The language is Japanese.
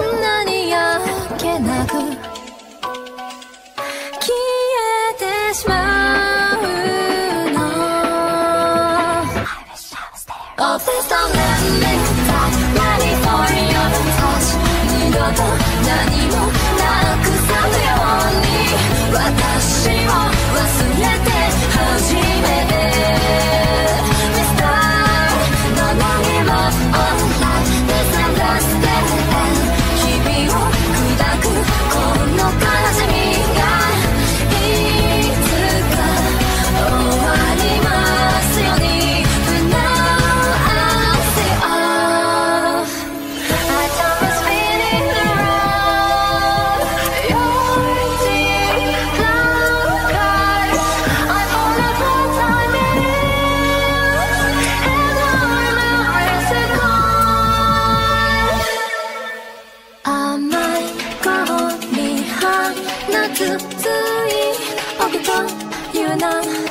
んなにあっけなく消えてしまうの Oh please don't let me die Ready for your touch 二度と 난